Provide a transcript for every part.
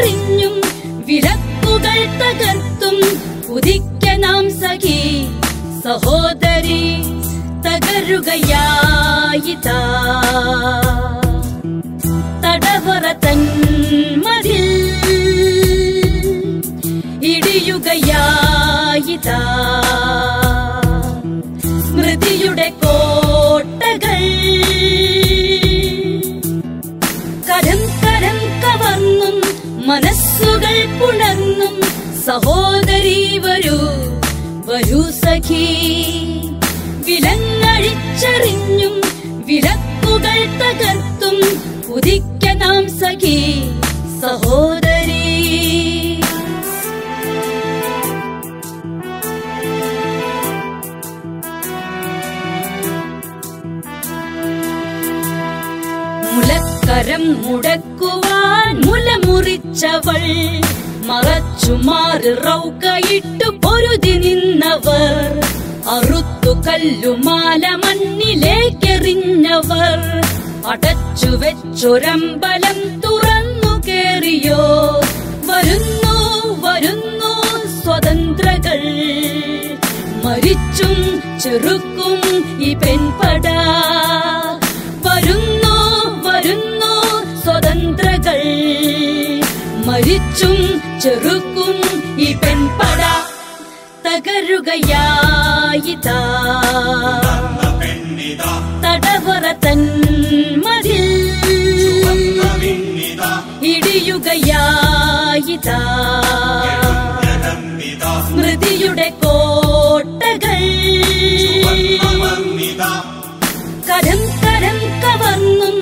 വിലങ്ങഴിച്ചെറിഞ്ഞും വിലക്കുകൾ തകർത്തും ഉദിക്ക നാം സഖി. സഹോദരി തകരുകയായിതാ. തടവറ തൻ മതിൽ ഇടിയുകയായിതാ. സഹോദരി വരൂ വരൂ സഖി. വിലങ്ങഴിച്ചെറിഞ്ഞും വിലക്കുകൾ തകർത്തും ഉദിക്ക നാം സഖി സഹോദരി. മുലക്കരം മുടക്കുവാൻ മുലമുറിച്ചവൾ മറച്ചുമാറി റൗക്കയിട്ടു പൊരുതി നിന്നവർ. അറുത്തു കല്ലുമാല മണ്ണിലേക്കെറിഞ്ഞവർ. അടച്ചു വെച്ചൊരമ്പലം തുറന്നു കേറിയോ. വരുന്നു വരുന്നു സ്വതന്ത്രകൾ. മരിച്ചും ചെറുക്കും ഈ പെൺപട. വരുന്നു വരുന്നു സ്വതന്ത്രകൾ. മരിച്ചും ചെറുക്കും ഈ പെൺപട തകരുകയായിതാ. തടവറ തൻ മതിൽ ഇടിയുകയായിത. സ്മൃതിയുടെ കോട്ടകൾ കരം കരം കവർന്നും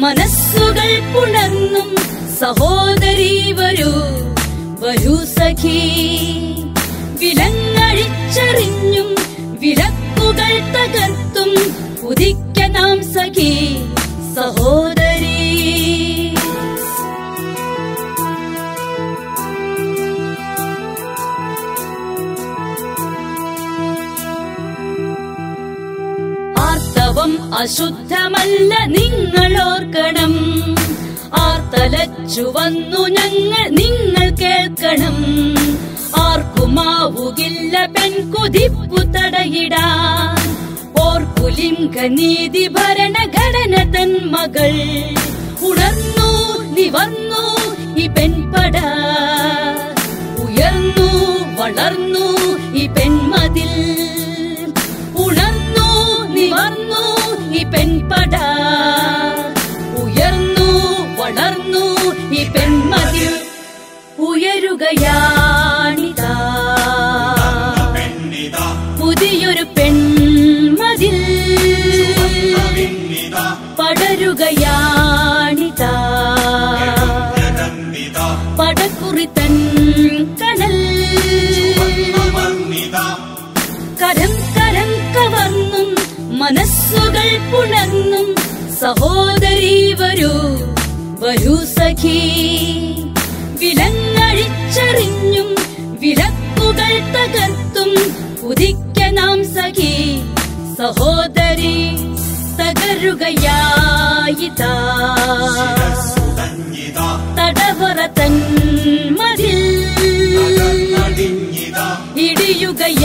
മനസ്സുകൾ പുണർന്നും സഹോദരി സഖി വിലങ്ങഴിച്ചെറിഞ്ഞും വിലക്കുകൾ തകർത്തും ഉദിക്ക നാം സഖി സഹോദരി. ആർത്തവം അശുദ്ധമല്ല നിങ്ങൾ ഓർക്കണം ആർത്തലച്ചു വന്നു ഞങ്ങൾ നിങ്ങൾ കേൾക്കണം. ആർക്കുമാവുകില്ല പെൺകുതിപ്പു തടയിടാൻ ഓർക്കുലിംഗ നീതി ഭരണഘടന തൻ മകൾ. ഉണർന്നു നിവർന്നു പുണർന്നും സഹോദരി വരൂ വരൂ സഖി. വിലങ്ങഴിച്ചെറിഞ്ഞും വിലക്കുകൾ തകർത്തും ഉദിക്ക നാം സഖി. സഹോദരി തകരുകയായിതാ. തടവറ തൻ മതിൽ അടിഞ്ഞിതാ ഇടിയുകയായിതാ.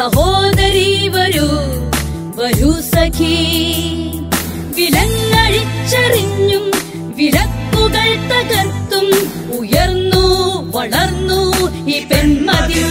സഹോദരി വരൂ വരൂ സഖി. വിലങ്ങഴിച്ചറിഞ്ഞും വിലക്കുകൾ തകർത്തും ഉയർന്നു വളർന്നു ഈ പെൺമതി